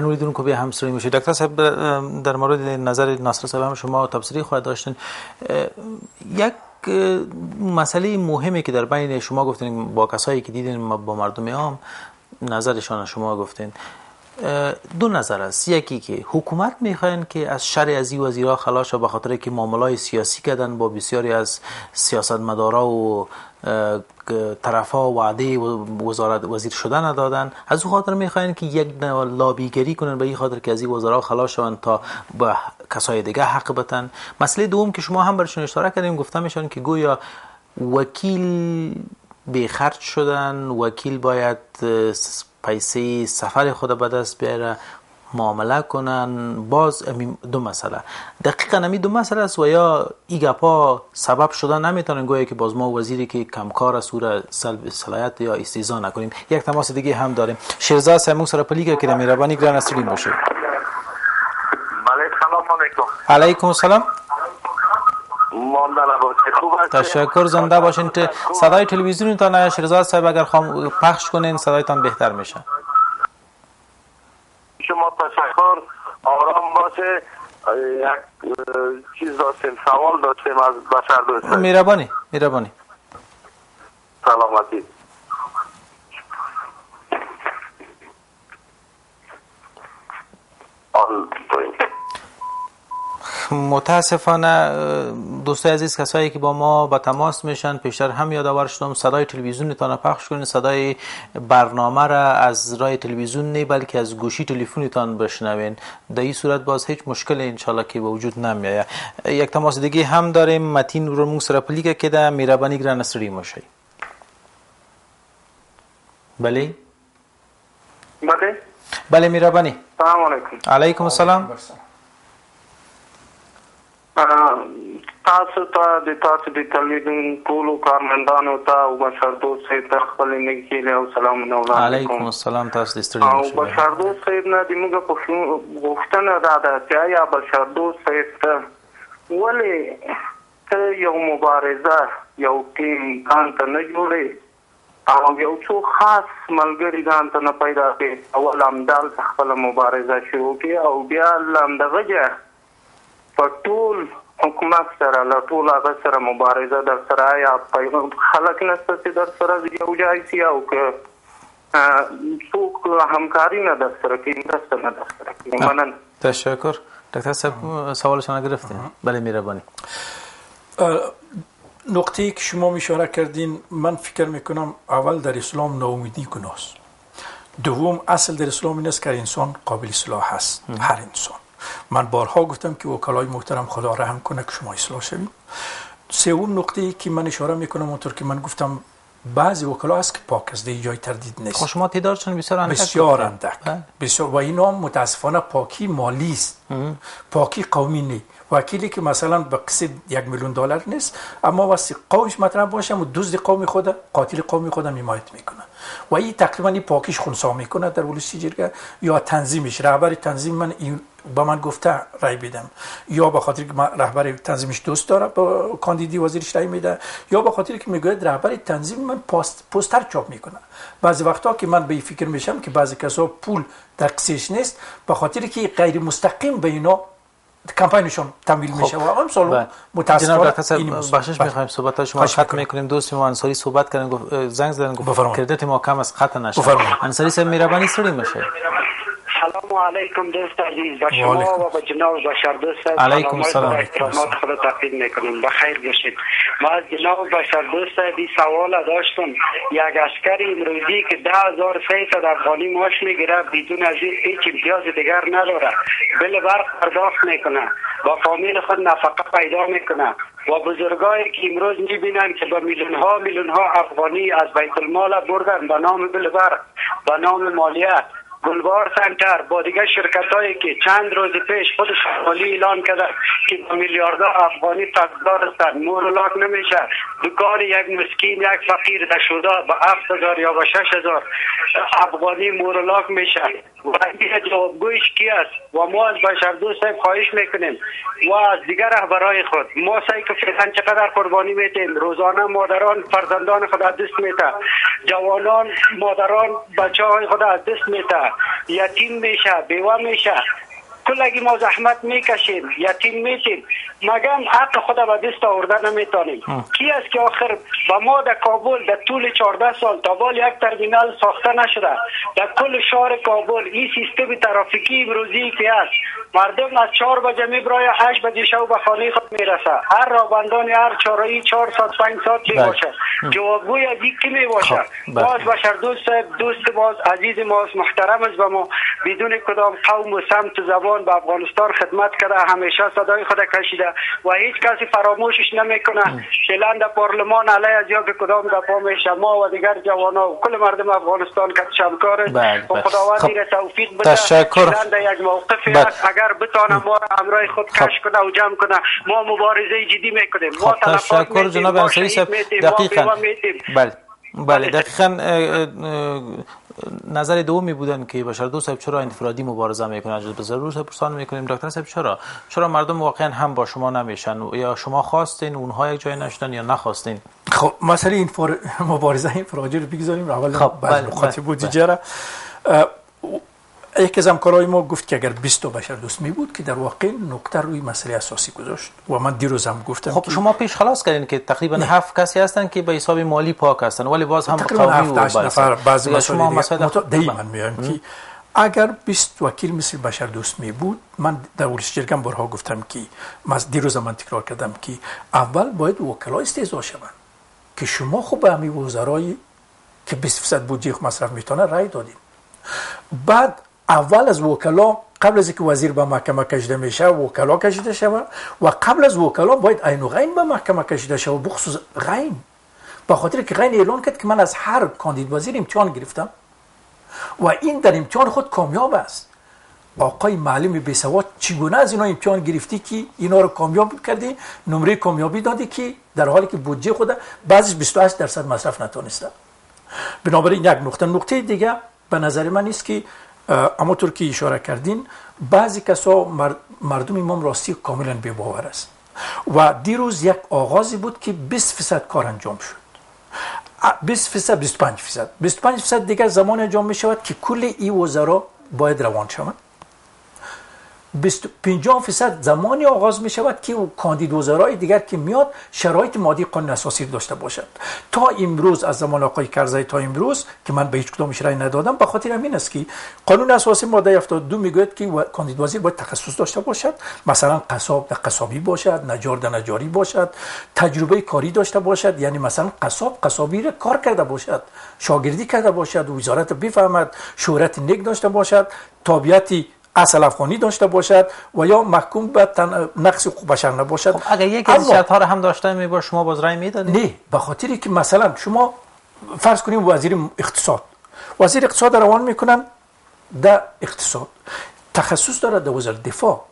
درنوری کو به همسری میشه. دکتر صاحب در مورد نظر ناصر صاحب هم شما تبصری خواهد داشتن یک مسئله مهمی که در بین شما گفتین با کسایی که دیدین با مردم عام نظرشان شما گفتین. دو نظر است. یکی که حکومت می‌خواین که از شر از این وزیرا خلاص به خاطر که معاملات سیاسی کردن با بسیاری از سیاستمدارا و طرفا وعده وزارت وزیر شدن ندادن. از او خاطر می‌خواین که یک لابیگری کنن به این خاطر که از این وزرا خلاص شوند تا به کسای دیگه حق بتن مسئله دوم که شما هم برشون اشاره کردیم گفتم میشن که گویا وکیل خرج شدن. وکیل باید پیسه سفر خود به دست بیاره معامله کنن. باز دو مسئله. دقیقا امی دو مسئله است و یا ای گپا سبب شده نمی‌تونن گویا که باز ما وزیری که کمکار است او را سلب صلاحیت یا استیزا نکنیم. یک تماس دیگه هم داریم. شیرزاد سیمون سر پلیگه که میربانی گران استریم باشه بله سلام علیکم. علیکم السلام. تشکر زنده باشین صدای تلویزیون تا شیرزاد صاحب اگر خام پخش کنین صدایتان بهتر میشه. شما تشکر. آرام باشه. یک چیز داشتیم سوال داشتیم از بشر دوست میربانی میربانی. سلامتی. آن متاسفانه دوستای عزیز کسایی که با ما با تماس میشن پیشتر هم یادآور شدم صدای تلویزیون تان پخش کنین صدای برنامه را از رای تلویزیون نه بلکه از گوشی تلفنتان بشنوین. در این صورت باز هیچ مشکل انشالله که به وجود نمیایه یک تماس دیگه هم داریم. متین رو مون سره پلیکه که ده میربانی گران استری ماشی بله؟ بله. بله میربانی. سلام علیکم. علیکم السلام. تاسو ته د تاسو د تلویزیون ټولو کارمندانو ته او بشردو صاحب ته خپل نیکي او سلامونه وړاندې علیکم السلام تاسو د ستړي او بشردو صاحب نه د موږ په غوښتنه دا ده چې یا بشردو صاحب ته ولې ته یو مبارزه یو ټیم ځان ته نه جوړې؟ او یو څو خاص ملګری ځان ته نه پیدا کړي اول همدا خپل مبارزه شروع کړي او بیا لمدغه په ټول حکومت سره له ټول هغه سره مبارزه در سره یا خلک نسته چې در سره یو ځای سي او که څوک همکاری نه در سره کوي مرسته نه در سره کوي تشکر داکتر صاحب سوالشان گرفتین بله میربانی نقطه ای که شما اشاره کردین من فکر می‌کنم اول در اسلام ناامیدی گناست دوم اصل در اسلام این است که انسان قابل اصلاح هست هر انسان من بارها گفتم که وکلای محترم خدا رحم کنه که شما اصلاح شوید. سوم نقطه ای که من اشاره می‌کنم اونطور که من گفتم بعضی وکلا هست که پاک از جای تردید نیست. خب شما تعدادشون بسیار اندک بسیار اندک. بله. بسیار. و اینا متاسفانه پاکی مالی است. پاکی قومی نیست. وکیلی که مثلا به قصد یک میلیون دلار نیست اما واسه قومش مطرح باشه و دزد قوم خود قاتل قوم خود حمایت می‌کنه. و این تقریبا این پاکیش خونسا می‌کنه در ولسی جرگه یا تنظیمش. رهبر تنظیم من این با من گفته رای بدم. یا به خاطر که رهبر تنظیمش دوست داره با کاندیدی وزیرش رای میده. یا به خاطر که می‌گوید رهبر تنظیم من پاست پوستر چاپ می‌کنه. بعضی وقتا که من به این فکر میشم که بعضی کسا پول در نیست به خاطر که غیر مستقیم به اینا کمپینشون تمویل میشه و هم سال متاسفانه بخشش می‌خوایم صحبت شما ختم می‌کنیم. دوست ما انصاری صحبت کردن زنگ زدن گفت کردت ما کم از خط نشه. انصاری صاحب میربانی سری میشه سلام علیکم دوست عزیز. به شما و به جناب بشر دوست علیکم السلام احترامات خود تقدیم می‌کنم. بخیر باشید. ما از جناب بشر دوست بی سوال داشتم. یک اسکر امروزی که ده هزار سیصد افغانی ماش می‌گیره بدون از هیچ امتیاز دیگر نداره. بل برق پرداخت می‌کنه. با فامیل خود نفقه پیدا می‌کنه. و بزرگایی که امروز می‌بینن که با میلیون ها میلیون ها افغانی از بیت المال بردن. به نام بل برق به نام مالیات گلبار سنتر با دیگه شرکت هایی که چند روز پیش خود شمالی اعلان کرده که میلیارد افغانی تقدار هستند. مورولاک نمیشه. دکان یک مسکین یک فقیر در شده به هفت هزار یا به شش هزار افغانی مورولاک میشه. و این جوابگویش کی است؟ و ما از بشر دوست خواهش می‌کنیم. و از دیگر رهبرای خود. ما سعی که فعلا چقدر قربانی میتیم روزانه مادران فرزندان خود از دست میته جوانان مادران بچه های خود از دست میته یتیم میشه بیوه میشه. کلگی ما زحمت می‌کشیم یتیم میشیم مگم حق خود به دست آورده نمی‌تونیم. کی است که آخر با ما در کابل در طول 14 سال تا بال یک ترمینال ساخته نشده؟ در کل شهر کابل این سیستم ترافیکی امروزی که است مردم از چهار بجه میبرای هشت بجه شو به خانه خود می‌رسه. هر رابندان هر چارایی چهار ساعت پنج ساعت بله. می‌باشه. جوابگوی از این کی می‌باشه؟ خب، بله. باز بشر دوست دوست باز عزیز ماست محترم است به ما. بدون کدام قوم و سمت و زبان به افغانستان خدمت کرده همیشه صدای خود کشیده و هیچ کسی فراموشش نمی‌کنه در پارلمان علیه از یا که کدام دفاع میشه ما و دیگر جوانا و کل مردم افغانستان که شمکار است بله، و بله. خداوند خب، توفیق بده تشکر. یک موقفی بله. اگر بتانه ما را همراه خود خب. کش کنه و جمع کنه ما مبارزه جدی می‌کنیم ما خب تلفات تشکر جناب ما انصاری صاحب ما دقیقا. بله بله. دقیقا نظر دومی بودن که بشر دو صاحب چرا انفرادی مبارزه می‌کنن به ضرور پرسان می‌کنیم. دکتر صاحب چرا؟ چرا مردم واقعا هم با شما نمیشن؟ یا شما خواستین اونها یک جای نشدن یا نخواستین؟ خب مسئله این فر... مبارزه این رو بگذاریم. اول خب، بله، نقاط بله، بود بله. یکی از همکارای ما گفت که اگر 20 تا بشر دوست می بود که در واقع نکته روی مسئله اساسی گذاشت و من دیروز هم گفتم خب شما پیش خلاص کردین که تقریبا هفت کسی هستن که به حساب مالی پاک هستن ولی باز هم تقریبا قومی 7 و 8 نفر بعضی مسائل شما دیگه میایم که اگر 20 وکیل مثل بشر دوست می بود من در ورش جرگم بارها گفتم که من دیروز من تکرار کردم که اول باید وکلا استعزا شوند که شما خب به همین وزرای که 20 درصد بودجه مصرف می‌تونه رای دادیم بعد اول از وکلا قبل از اینکه وزیر به محکمه کشیده میشه وکلا کشیده شود و قبل از وکلا باید عین غین به محکمه کشیده شود بخصوص غین. به خاطر که غین اعلان کرد که من از هر کاندید وزیر امتحان گرفتم و این در امتحان خود کامیاب است. آقای معلم بسواد چگونه از اینا امتحان گرفتی که اینا رو کامیاب کردی؟ نمره کامیابی دادی که در حالی که بودجه خود بعضیش 28 درصد مصرف نتونسته. بنابراین یک نقطه نقطه دیگه به نظر من است که همونطور که اشاره کردین بعضی کسا مر- مردم امام راستی کاملا بی باور است. و دیروز یک آغازی بود که 20 فیصد کار انجام شد. 20 فیصد 25 فیصد. 25 فیصد دیگر زمان انجام می شود که کل این وزرا باید روان شوند. 50 فیصد زمانی آغاز می شود که او کاندید وزرای دیگر که میاد شرایط مادی قانون اساسی داشته باشد. تا امروز از زمان آقای کرزی تا امروز که من به هیچ کدامش رای ندادم به خاطر همین است که قانون اساسی ماده 72 می‌گوید که کاندید وزیر باید تخصص داشته باشد. مثلا قصاب در قصابی باشد نجار در نجاری باشد تجربه کاری داشته باشد. یعنی مثلا قصاب قصابی را کار کرده باشد شاگردی کرده باشد وزارت بفهمد شهرت نیک داشته باشد تابعیتی اصل افغانی داشته باشد و یا محکوم به. نقص حقوق بشر نباشد. خب اگر یکی از شرط ها رو هم داشته می با شما باز رای می‌دادین نه به خاطری که مثلا شما فرض کنیم وزیر اقتصاد. وزیر اقتصاد روان می‌کنن در اقتصاد. تخصص داره در وزارت دفاع.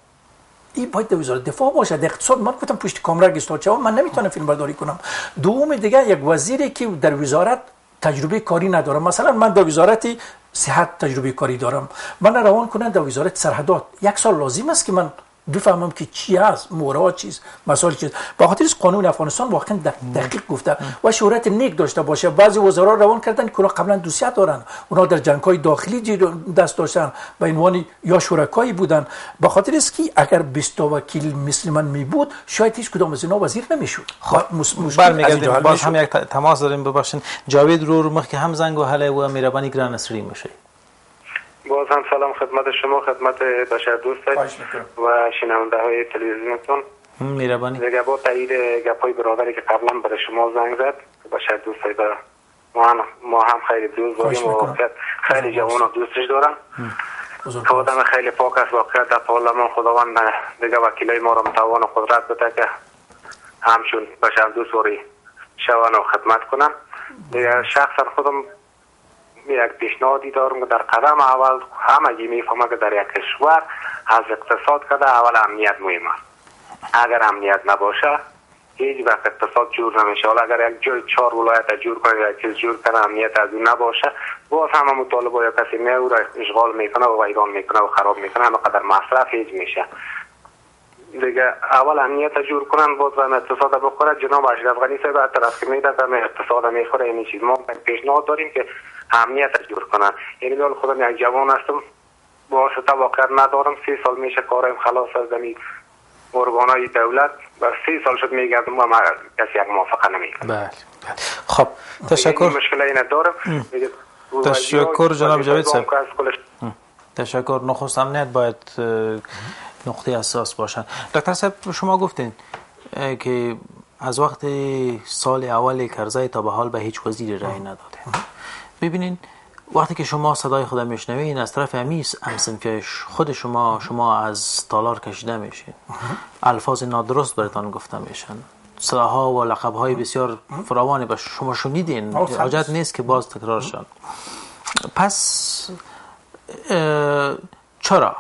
این باید در وزارت دفاع باشد. در اقتصاد من گفتم پشت کامرا گستاد شود من نمی‌تونم فیلم برداری کنم. دوم دیگه یک وزیری که در وزارت تجربه کاری ندارم مثلا من در وزارت صحت تجربه کاری دارم. من روان کنم در وزارت سرحدات. یک سال لازم است که من بفهمم که چی هست مورد چیز مسائل چیز به خاطر قانون افغانستان واقعا دق- دقیق گفته و شهرت نیک داشته باشه. بعضی وزرا روان کردن که قبلا دوسیت دارن. اونا در جنگ های داخلی دست داشتن به عنوان یا شرکایی بودن. به خاطر است که اگر 20 تا وکیل مثل من می بود شاید هیچ کدام از اینا وزیر نمی‌شد. خب برمیگردیم. باز. هم یک تماس داریم. ببخشین جاوید رو رو مخ که هم زنگ و حله و میربانی گران اسری میشه باز هم سلام خدمت شما خدمت بشر دوست. و شنونده های تلویزیونتون میربانی. دیگه با تایید گپای برادری که قبلا برای شما زنگ زد. بشر دوست های به ما هم, ما هم خیلی دوست داریم و خیلی جوان و دوستش دارم. بزرگ که آدم خیلی پاک است واقعیت در پارلمان خداوند دیگه وکیلای ما را متوان و قدرت بده که همچون بشر دوست وری شوان و خدمت کنم. دیگه شخصا خودم یک پیشنهادی دارم که در قدم اول همگی می‌فهمه که در یک کشور از اقتصاد کده اول امنیت مهم است. اگر امنیت نباشه هیچ وقت اقتصاد جور نمیشه. حالا اگر یک جای چهار ولایت جور کنه یک چیز جور کنه امنیت از اون نباشه. باز همه مطالبه یا کسی نه او را اشغال می‌کنه و ویران می‌کنه و خراب می‌کنه. همه قدر مصرف هیچ میشه. دیگه اول امنیت جور کنن باز هم اقتصاد بخوره. جناب اشرف غنی صاحب طرف که میده اقتصاد می‌خوره. این چیز. ما پیشنهاد داریم که امنیت جور کنن. یعنی بیال خودم یک جوان هستم واسطه واقعا ندارم. سه سال میشه کارم خلاص از دمی ارگانای دولت و سه سال شد میگردم و ما کسی یک موافقه نمی‌کنم بله بله. خب تشکر. مشکل اینه دارم. تشکر جناب جاوید صاحب. تشکر. نخست امنیت باید نقطه اساس باشن. دکتر صاحب شما گفتین که از وقت سال اول کرزای تا به حال به هیچ وزیر رای نداده. ببینین وقتی که شما صدای خود میشنوین از طرف امیس امسنفیش خود شما شما از تالار کشیده میشین. الفاظ نادرست براتان گفته میشن. صلاحا و لقبهای بسیار فراوانی به شما شنیدین. حاجت نیست که باز تکرار شد. پس چرا؟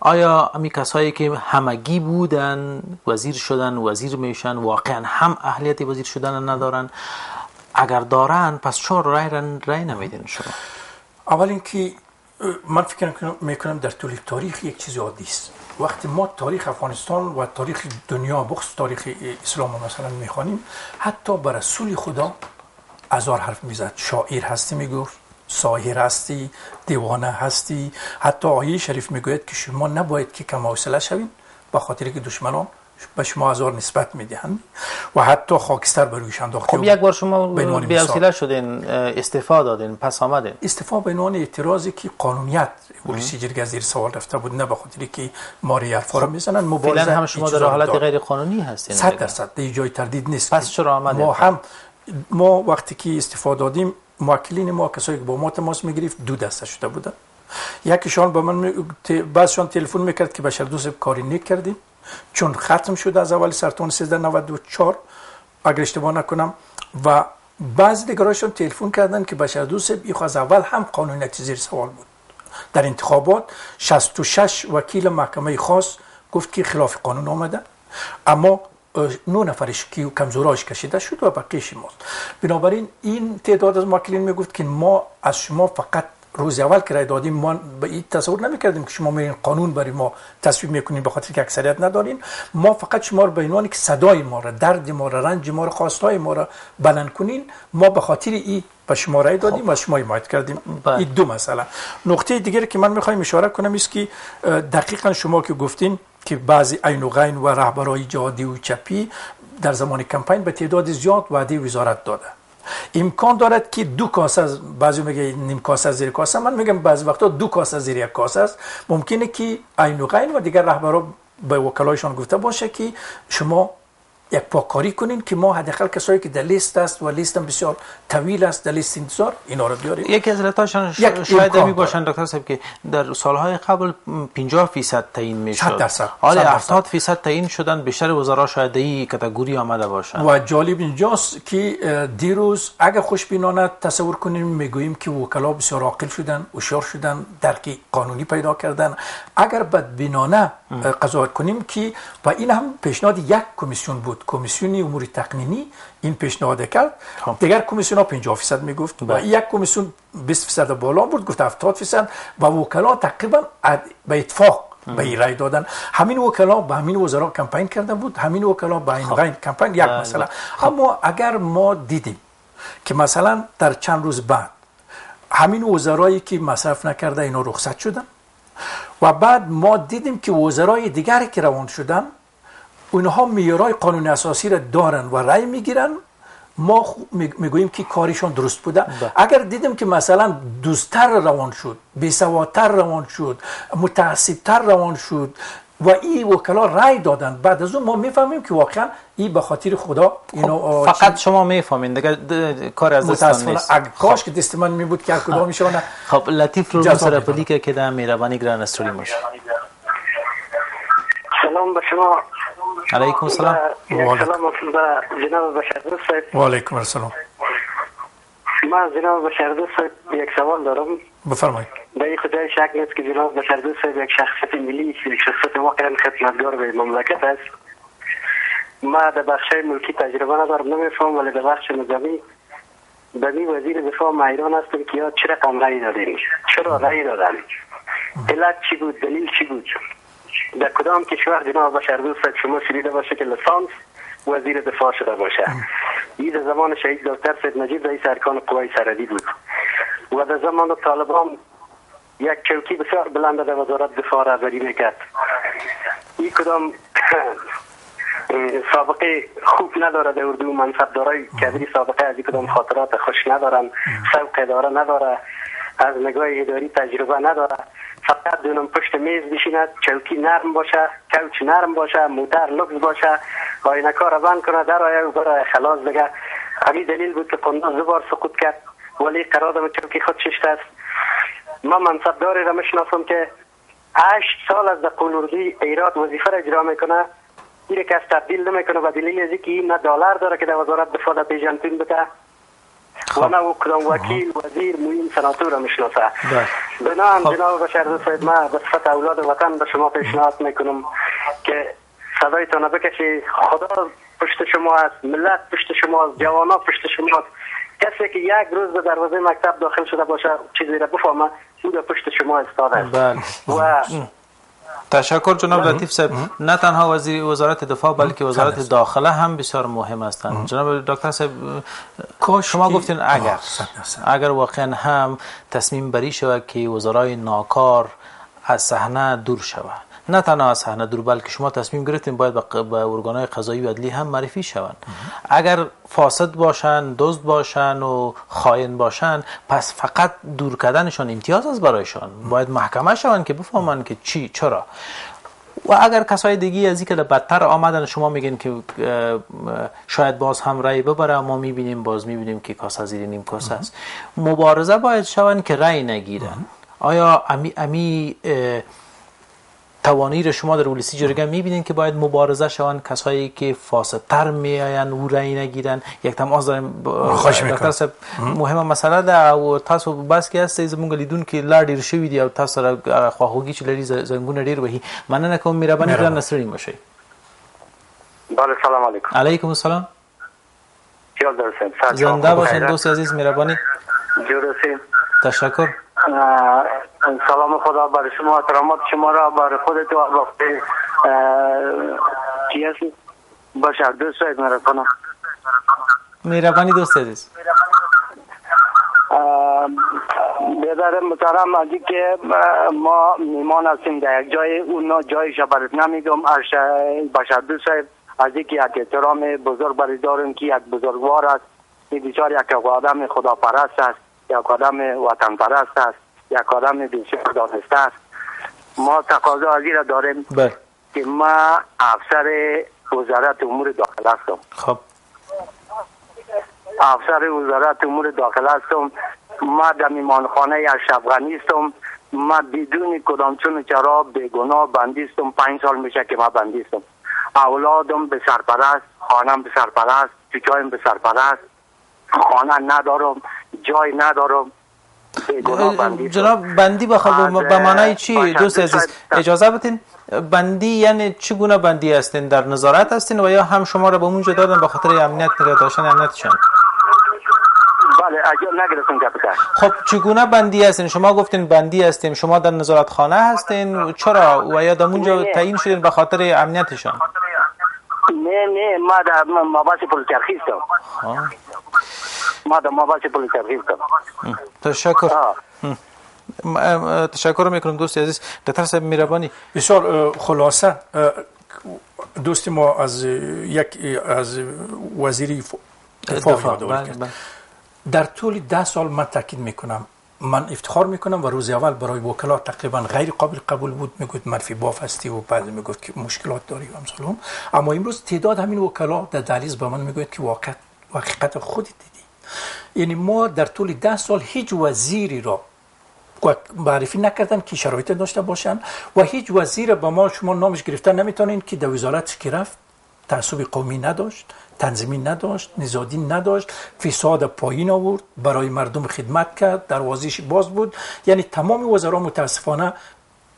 آیا امی کسایی که همگی بودن وزیر شدن وزیر میشن واقعا هم اهلیت وزیر شدن ندارن؟ اگر دارن پس چرا رای رای نمیدین شما. اول اینکه من فکر می‌کنم در طول تاریخ یک چیز عادی است. وقتی ما تاریخ افغانستان و تاریخ دنیا بخص تاریخ اسلام مثلا می‌خوانیم حتی بر رسول خدا هزار حرف می‌زد. شاعر هستی می‌گفت ساهر هستی دیوانه هستی. حتی آیه شریف می‌گوید که شما نباید که کم حوصله شوین به خاطر که دشمنان به شما هزار نسبت می‌دهند و حتی خاکستر بر رویش انداخته خب یک بار شما بی‌حوصله شدین استعفا دادین پس آمدین. استعفا به عنوان اعتراضی که قانونیت پلیسی زیر سوال رفته بود نه به خاطر که ماری حرفا رو می‌زنن مبارزه هم شما در حالت غیر قانونی هستین 100 درصد در جای تردید نیست پس چرا آمدین؟ ما هم ما وقتی که استعفا دادیم موکلین ما کسایی که با ما تماس می‌گرفت دو دسته شده بودن. یکیشان با من بعضشان تلفن می‌کرد که بشر دوست کاری نیک کردیم چون ختم شده از اول سرطان 1394 اگر اشتباه نکنم و بعضی دیگراشون تلفن کردن که بشر دوست ایخو از اول هم قانونیت زیر سوال بود. در انتخابات 66 وکیل محکمه خاص گفت که خلاف قانون آمده اما نو نفرش که کمزوراش کشیده شد و بقیش ماست. بنابراین این تعداد از می می‌گفت که ما از شما فقط روز اول که رای دادیم ما به این تصور نمی‌کردیم که شما میرین قانون برای ما تصویب می‌کنین به خاطر که اکثریت ندارین. ما فقط شما رو به عنوان که صدای ما را درد ما را رنج ما را خواستای ما را بلند کنین. ما به خاطر این به شما رای دادیم خب. و شما حمایت کردیم. بله. این دو مسئله. نقطه دیگری که من می‌خوایم اشاره کنم است که دقیقا شما که گفتین که بعضی عین و غین و رهبرای جادی و چپی در زمان کمپین به تعداد زیاد وعده وزارت داده. امکان دارد که دو کاسه از بعضی میگه نیم کاسه زیر کاسه. من میگم بعضی وقتا دو کاسه زیر یک کاسه است. ممکنه که عین و غین و دیگر رهبرا به وکلایشان گفته باشه که شما یک پاکاری کنین که ما حداقل کسایی که در لیست است و لیست هم بسیار طویل است در لیست انتظار اینا رو بیاریم یکی از علتاشان شاید می باشن دکتر صاحب که در سالهای قبل 50 درصد تعیین می‌شد. درصد حالا 70 درصد. تعیین شدن بیشتر وزرا شاید این کاتگوری آمده باشن و جالب اینجاست که دیروز اگر خوشبینانه تصور کنیم می‌گوییم که وکلا بسیار عاقل شدن هوشیار شدن درک قانونی پیدا کردن. اگر بدبینانه قضاوت کنیم که و این هم پیشنهاد یک کمیسیون بود کمیسیون امور تقنینی این پیشنهاد کرد خب. دیگر کمیسیون ها 50 درصد می‌گفت و بله. یک کمیسیون 20 درصد بالا بود گفت 70 درصد و وکلا تقریبا به اتفاق به این رای دادن همین وکلا به همین وزرا کمپین کرده بود همین وکلا به این خب. کمپین یک بله. مثلا خب. اما اگر ما دیدیم که مثلا در چند روز بعد همین وزرایی که مصرف نکرده اینا رخصت شدن و بعد ما دیدیم که وزرای دیگری که روان شدن اونها میارای قانون اساسی را دارن و رأی می‌گیرن. ما می‌گوییم که کارشان درست بوده. بله. اگر دیدیم که مثلا دوستتر روان شد بیسوادتر روان شد متعصبتر روان شد و این وکلا رای دادن بعد از اون ما می‌فهمیم که واقعا این به خاطر خدا اینو خب فقط شما می‌فهمین. دیگه کار از دستان نیست. کاش که دست من می بود که کدام میشونه خب لطیف رو سر پلی که که در میروانی گران استوری سلام به شما. علیکم السلام. و علیکم. السلام. ما جناب بشردوست صاحب یک سوال دارم. بفرمایید. به این خدای شک نیست که جناب بشردوست صاحب یک شخصیت ملی یک شخصیت واقعا خدمتگار به مملکت است. ما در بخش ملکی تجربه ندارم نمیفهم ولی در بخش نظامی به وزیر دفاع مایران هستم که یا چرا رقم رای دادیم؟ چرا رای دادن؟ علت چی بود؟ دلیل چی بود؟ در کدام کشور جناب بشر دوست شما شنیده باشه که لسانس وزیر دفاع شده باشه؟ این زمان شهید دکتر سید نجیب رئیس ارکان قوای سرحدی بود. و در زمان طالبان یک چوکی بسیار بلند در وزارت دفاع رهبری می‌کرد. این کدام سابقه خوب نداره در اردو منصب دارای کبیری سابقه از کدام خاطرات خوش ندارن سوق داره نداره از نگاه اداری تجربه نداره. فقط دونم پشت میز بشیند چوکی نرم باشه کوچ نرم باشه موتر لکس باشه. آینه کار بند کنه در آیا و برای خلاص بگه. همین دلیل بود که قنداز بار سقوط کرد. ولی قرار دم چوکی خود ششت است. ما منصب داری را می‌شناسم که هشت سال از قلوردی ایراد وظیفه را اجرا می‌کنه. این کس تبدیل نمی‌کنه و دلیل از اینکه این نه دلار داره که در وزارت دفاع در پیجنتون بده. و نه کدام وکیل وزیر مهم سناتور را می‌شناسه. بنام جناب بشر صاحب ما به صفت اولاد وطن به شما پیشنهاد می‌کنم که صدایتان بکشی. خدا پشت شما است ملت پشت شما است جوانا پشت شما است. کسی که یک روز به دروازه مکتب داخل شده باشه چیزی را بفهمه او پشت شما استاده است. و تشکر جناب لطیف صاحب. نه تنها وزیر وزارت دفاع بلکه وزارت داخله هم بسیار مهم هستند. جناب دکتر صاحب شما گفتین اگر اگر واقعا هم تصمیم بری شود که وزرای ناکار از صحنه دور شود. نه تنها از صحنه دور بلکه شما تصمیم گرفتین باید به ارگانهای قضایی و عدلی هم معرفی شوند. اگر فاسد باشن دزد باشن و خائن باشن پس فقط دور کردنشان امتیاز است برایشان. باید محکمه شوند که بفهمن که چی چرا. و اگر کسای دیگه از که بدتر آمدن شما میگین که شاید باز هم رای ببره ما می‌بینیم باز می‌بینیم که کاسه زیر نیم کاسه است. مبارزه باید شوند که رای نگیرن. آیا امی, امی توانایی را شما در ولسی جرگه می‌بینید که باید مبارزه شوند کسایی که فاسدتر میآیند او رای نگیرن یک تماس داریم خوش می‌کنم. مهمه مسئله ده او تاسو بس که هست زمونږ لیدون کې لا ډیر شوی دی او تاسو را خواهوږي چې لري زنګونه ډیر وهي مننه کوم مهرباني ګران نصری مشه بله سلام علیکم. علیکم السلام. زنده باشین دوست عزیز مهربانی. جورسیم تشکر. سلام خدا بر شما احترامات شما را بر خودت و وقت کی هستی؟ باشد دوست شاید مرا کنم مهربانی دوست عزیز. بیادر محترم از که ما میمان هستیم در یک جای اون جای شبرت نمیگم باشد دوست صاحب از یک احترام بزرگ برای داریم که یک بزرگوار است این بیچار یک آدم خدا پرست است. یک آدم وطن پرست است یک آدم بسیار دانسته است. ما تقاضا از را داریم بله. که ما افسر وزارت امور داخل هستم. خب. افسر وزارت امور داخل هستم. ما در میمانخانه اشرف غنی هستم. ما بدون کدام چون چرا بگناه بندیستم پنج سال میشه که ما بندیستم اولادم به سرپرست خانم به سرپرست چیچایم به سرپرست. خانه ندارم. جای ندارم. جناب بندی بخواد به معنای چی؟ دوست عزیز اجازه بدین. بندی یعنی چگونه بندی هستین؟ در نظارت هستین و یا هم شما را به اونجا دادن به خاطر امنیت نگاه داشتن امنیتشان بله نگرفتم خب چگونه بندی هستین؟ شما گفتین بندی هستین شما در نظارت خانه هستین چرا؟ و یا در اونجا تعیین شدین به خاطر امنیتشان؟ نه نه ما در مباحث پلیس هستم ما در مباحث هستم تشکر تشکر می‌کنم دوست عزیز دکتر صاحب میربانی بسیار خلاصه دوست ما از یک از وزیری دفاع در طول ده سال من تاکید می‌کنم من افتخار می‌کنم و روز اول برای وکلا تقریبا غیر قابل قبول بود. می‌گفت منفی باف هستی و بعد می‌گفت که مشکلات داری و امثال اما امروز تعداد همین وکلا در دهلیز به من می‌گوید که واقع حقیقت خودی دیدی. یعنی ما در طول ده سال هیچ وزیری را معرفی نکردن که شرایط داشته باشن و هیچ وزیر به ما شما نامش گرفتن نمی‌تونین که در وزارت که رفت تعصب قومی نداشت تنظیمی نداشت نزادی نداشت. فساد پایین آورد برای مردم خدمت کرد دروازیش باز بود. یعنی تمام وزرا متاسفانه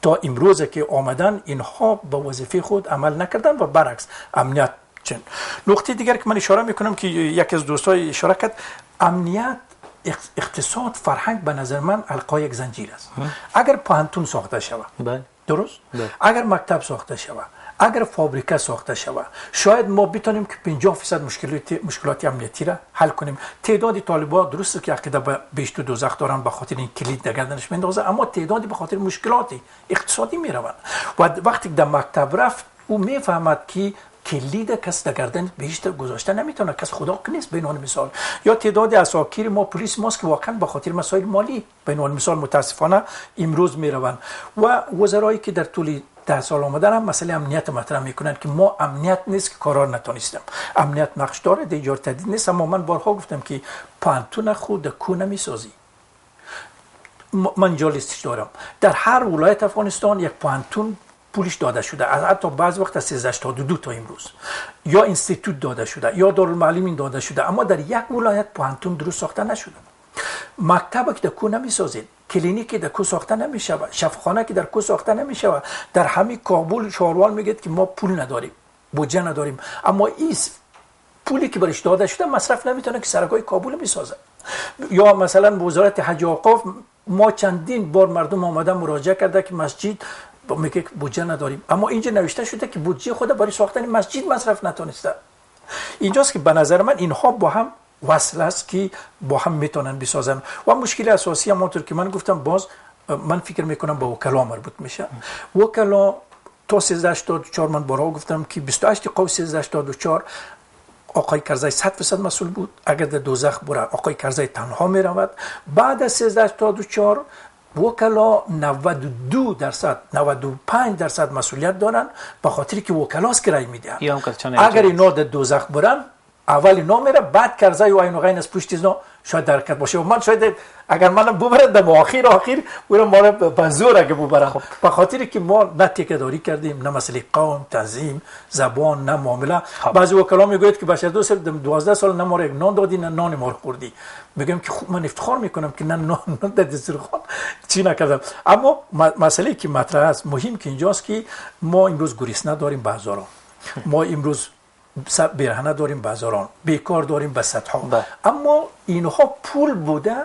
تا امروز که آمدن اینها به وظیفه خود عمل نکردن و برعکس امنیت چند. نقطه دیگر که من اشاره می‌کنم که یکی از دوستای اشاره کرد امنیت اقتصاد فرهنگ به نظر من القای یک زنجیر است. اگر پانتون ساخته شود بله. درست؟ بله. اگر مکتب ساخته شود اگر فابریکه ساخته شود شاید ما بتونیم که 50 درصد مشکلات مشکلات امنیتی را حل کنیم. تعداد طالبان درست که عقیده به بیشتر دوزخ دارن به خاطر این کلید در گردنش میندازه اما تعدادی به خاطر مشکلات اقتصادی می‌روند. و وقتی در مکتب رفت او می‌فهمد که کلید کس در گردن بیشتر گذاشته نمی‌تونه کس خدا نیست به مثال. یا تعداد اساکیر ما پلیس ماست که واقعا به خاطر مسائل مالی به مثال متاسفانه امروز می‌روند. و وزرایی که در طول ده سال آمدن هم مسئله امنیت مطرح می‌کنن که ما امنیت نیست که کارار نتونستم. امنیت نقش داره دیجار تدید نیست. اما من بارها گفتم که پانتون خود کو نمی‌سازی. من اینجا لیستش دارم. در هر ولایت افغانستان یک پوهنتون پولش داده شده. از حتی بعض وقت از 1382 تا امروز. یا اینستیتوت داده شده یا دارالمعلمین داده شده. اما در یک ولایت پوهنتون درست ساخته نشده. مکتب که در کو نمی‌سازید. کلینیکی در کو ساخته نمیشه شفاخانه که در کو ساخته نمیشه در همین کابل شاروال میگه که ما پول نداریم بودجه نداریم. اما این پولی که برش داده شده مصرف نمی‌تونه که سرک‌های کابل می‌سازه یا مثلا وزارت حج آقاف ما چندین بار مردم آمده مراجعه کرده که مسجد میگه بودجه نداریم. اما اینجا نوشته شده که بودجه خود برای ساختن مسجد مصرف نتونسته. اینجاست که به نظر من اینها با هم وصل است که با هم می‌تونن بسازن. و مشکل اساسی همونطور که من گفتم باز من فکر می‌کنم با وکلا مربوط میشه. وکلا تا 1384 من بارها گفتم که 28 قوس 1384 آقای کرزی 100 درصد مسئول بود. اگر در دوزخ بره آقای کرزی تنها می رود بعد از 1384 وکلا 92 درصد 95 درصد مسئولیت دارن به خاطر که وکلاست که رای میدن. اگر اینا در دوزخ برن اول نو میره بعد کرزای و اینو غین از پشت اینا شاید درکت باشه. و من شاید اگر منم ببرد در آخر آخر او ما به زور اگه ببرم. خب. به خاطر که ما نه داری کردیم نه مسئله قوم تنظیم زبان نه معامله. خب. بعضی وکلا می‌گوید که بشر دو سال 12 سال نه ما نان دادی نه نان ما خوردی. میگم که خوب من افتخار می‌کنم که نه نان در دسترخوان چی نکردم؟ اما مسئله که مطرح است مهم که اینجاست که ما امروز گریسنه داریم بازارا ما امروز برهنه داریم بازاران بیکار داریم به ها. بله. اما اینها پول بوده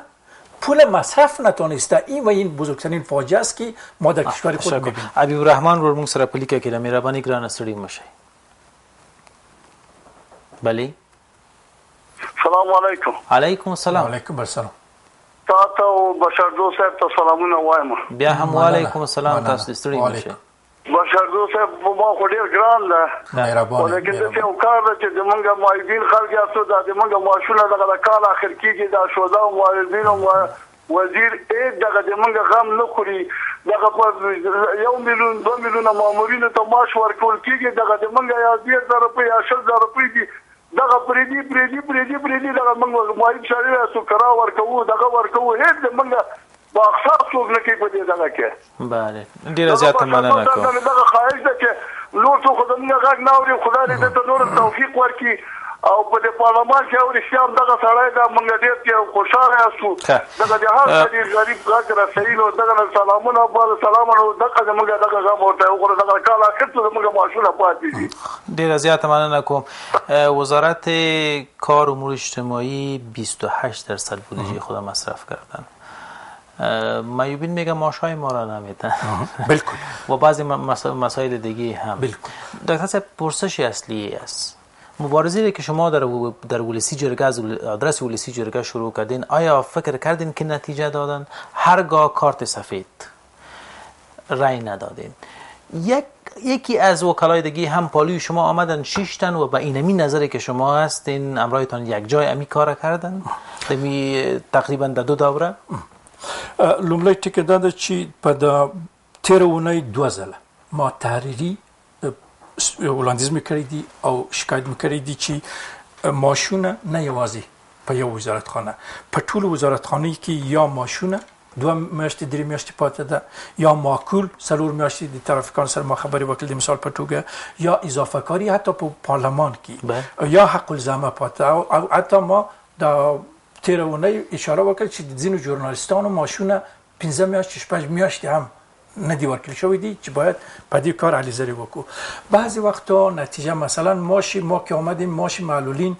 پول مصرف نتونسته. این و این بزرگترین فاجعه است که ما در کشور خود می‌بینیم. ابی الرحمن رو موږ سره پلیکه د مهرباني ګران ستړي مشه بله؟ سلام علیکم. علیکم السلام. علیکم السلام. تاسو بشر دوست ته سلامونه وایم بیا هم علیکم السلام. تاسو ستړي مشه بشردو صاحب ما خو ډیر ګران ده. ولیکن د څه کار ده چې زمونږ معیدین خلک یاستو د زمونږ ماشونه دغه کال اخر کېږي دا شودا او معیدین او وزیر ای دغه زمونږ غم نه خوري. دغه په یو میلیون دو میلیون مامورینو ته معاش ورکول کېږي دغه زمونږ یا 10000 روپۍ یا 10000 روپۍ دي. دغه پریدي پریدي پریدي پریدي دغه موږ معید شاري تاسو کرا ورکوو دغه ورکوو هیڅ زمونږ با اخصاص څوک نه کوي په دې دغه کې بله ډیره زیاته مننه کوم دغه خواهش ده چې نور څه خو زموږ غږ نه اوري خدای دې ته نور توفیق ورکړي او په دې پارلمان کې او رښتیا دغه سړی دا موږ ډېر کې خوشاله یاستو دغه د هر څه غریب غږ را نو دغه سلامونه او سلامونه دغه زموږ دغه غږ ورته وګوره دغه کال اخر ته زموږ ماشونه پاتې دي. ډیر زیات مننه کوم وزارت کار امور اجتماعی 28 درصد بودجه خود مصرف کردن مایوبین میگه ماشای ما را نمیدن بالکل و بعضی مسائل دیگه هم. بالکل دکتر صاحب پرسش اصلی است. مبارزه که شما در در ولسی جرگه از آدرس ولسی جرگه شروع کردین آیا فکر کردین که نتیجه دادن؟ هرگاه کارت سفید رای ندادین. یک یکی از وکلای دیگه هم پالوی شما آمدن شیشتن و به اینمی نظری که شما هستین امرایتان یک جای امی کار کردن. دمی تقریبا در دو دوره. لومړی ټکی دا ده چې په د تیر ونی دوه ځله ما تحریری وړاندیز مې کړی دي او شکایت مې کړی دي چې ماشونه نه یوازې په یو وزارت خانه په ټول وزارت خانه کې یا ماشونه دوه میاشتې درې میاشتې پاتې ده یا معقول سلور میاشتې د ترافیکان سره ما خبرې وکړې د مثال په توګه یا اضافه کاری حتی په پارلمان کې یا حق الزامه پاتې او حتی ما د تیرونه اشاره وکړ چې ځینو ژورنالیستانو ماشونه 15 میاشتې شپږ میاشتې هم نه دی ورکړل شوی دی چې باید په دې کار علیزری وکړو. بعضی وقتا نتیجه مثلا ماشی ما که آمدیم ماشی معلولین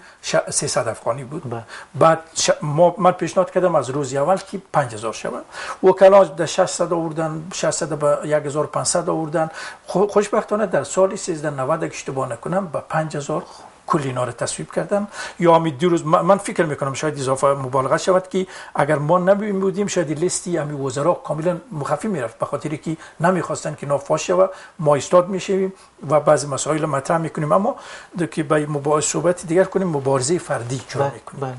300 افغانی بود. با. بعد ش... ما من پیشنهاد کردم از روز اول که 5000 شود وکلا در 600 آوردن 600 به 1500 آوردن. خوشبختانه در سال 1390 اگه اشتباه نکنم به 5000 کل اینا رو تصویب کردن. یا همین دو روز من فکر می‌کنم شاید اضافه مبالغه شود که اگر ما نبیم بودیم شاید لیستی همین وزرا کاملا مخفی می‌رفت به خاطر که نمی‌خواستن که نافاش و ما ایستاد میشیم و بعضی مسائل مطرح می‌کنیم. اما که به مباحث صحبت دیگر کنیم مبارزه فردی چرا بله، می‌کنیم بله.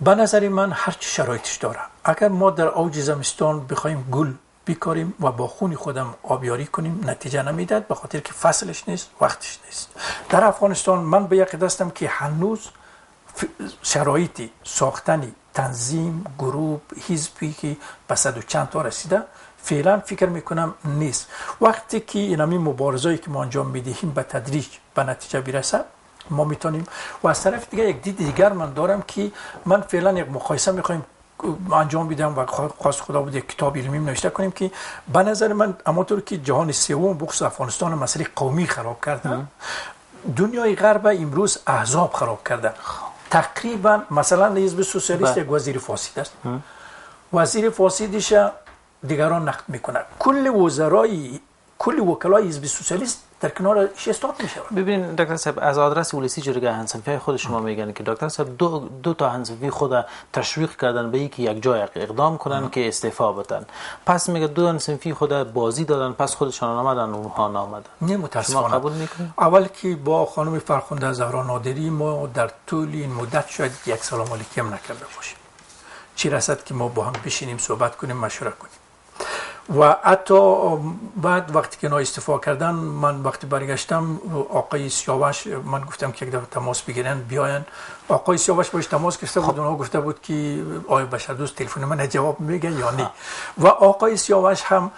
به نظر من هر چی شرایطش داره اگر ما در اوج زمستان بخوایم گل بیکاریم و با خون خودم آبیاری کنیم نتیجه نمی‌داد به خاطر که فصلش نیست وقتش نیست. در افغانستان من به یک دستم که هنوز شرایطی ساختنی تنظیم گروه حزبی که به صد و چند تا رسیده فعلا فکر می‌کنم نیست. وقتی که این همین مبارزایی که ما انجام می‌دهیم به تدریج به نتیجه برسه ما می‌تونیم و از طرف دیگه یک دید دیگر من دارم که من فعلا یک مقایسه می‌خوایم انجام بیدم و خواست خدا بود یک کتاب علمی نوشته کنیم که به نظر من طور که جهان سوم بخصوص افغانستان مسئله قومی خراب کردن دنیای غرب امروز احزاب خراب کردن تقریبا مثلا حزب سوسیالیست بله. یک وزیر فاسد است. وزیر فاسدش دیگران نقد می‌کنه. کل وزرای کل وکلای حزب سوسیالیست در کنار استاد میشه ببینید دکتر صاحب از آدرس ولسی جرگه هنسنفی خود شما میگن که دکتر صاحب دو, دو تا هنسنفی خود تشویق کردن به اینکه یک جای اقدام کنن که استعفا بدن. پس میگه دو هنسنفی خود بازی دادن پس خودشان آمدن اونها نامدن نه متاسفانه قبول می‌کنید؟ اول که با خانم فرخنده زهرا نادری ما در طول این مدت شاید یک سلام علیکم نکرده باشیم. چی رسد که ما با هم بشینیم صحبت کنیم مشوره کنیم. و حتی بعد وقتی که استفا کردن من وقتی برگشتم آقای سیاوش من گفتم که یک تماس بگیرن بیاین. آقای سیاوش باش تماس گرفته بود اونها گفته بود که آیا بشر دوست تلفن من جواب میگه یا نه. و آقای سیاوش هم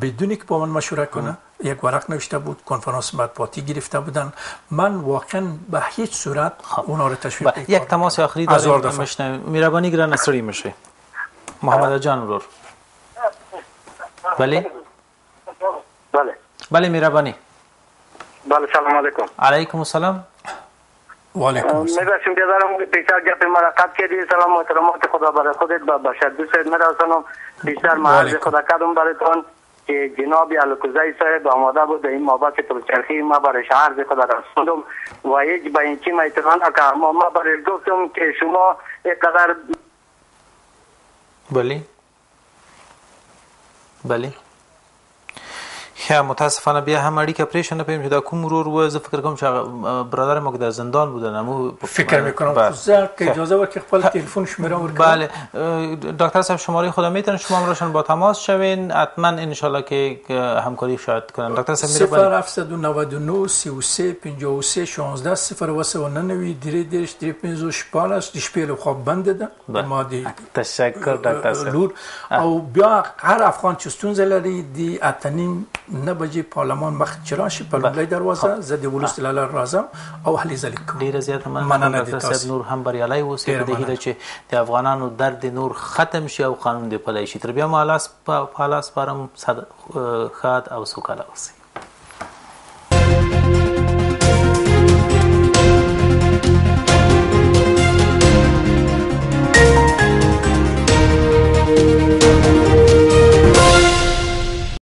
بدونی که با من مشوره کنه یک ورق نوشته بود کنفرانس مطبوعاتی گرفته بودن. من واقعا به هیچ صورت اونا رو تشویق یک تماس آخری داریم میشنم میربانی گران نصری میشه محمد جان بله بله. بله میربانی. بله سلام علیکم. علیکم السلام. و علیکم السلام. می‌رسیم بیادرم پیشتر گپ مرا قد کردی. سلام محترمات خدا برای خودت با بشر دوست مرسانم بیشتر معرض خدا کردم برایتان که جناب الکوزی صاحب آماده بود این مابت پرچرخی ما برای شهر خدا رسوندم. و یک به این چی می‌تونن ما ما برای گفتم که شما یک قدر بله. بله خیر متاسفانه بیا هم اړیکه پرې شنه پېم چې دا کوم ورور و زه فکر کوم چې برادر مو در زندان بودن امو فکر میکنم زه که اجازه ورکړي خپل تلفن شمیره ورکړم. بله. دکتر صاحب شماره خودم میتونن شما راشن با تماس شوین. حتما ان شاء الله که همکاری شاید کنن دکتر صاحب میره 0799 33 53 16 0 وسه و ننوی دیری دیرش دیری پنځو شپاله د شپې له خو بند ده. ما دي تشکر دکتر صاحب. او بیا هر افغان چې ستونزه لري دی اتنیم نه بجې پارلمان مخ چراشي په لومړی دروازه زه د ولس لاله راځم او هلي ځلې کوم ډیره زیاته مننه. ډاکټر صاحب نور هم بریالي اوسئ. په هیله چې د افغانانو درد نور ختم شي او قانون دی پلی شي. تر بیا مالاس په پالاس پرم خاد او سوکاله اوسئ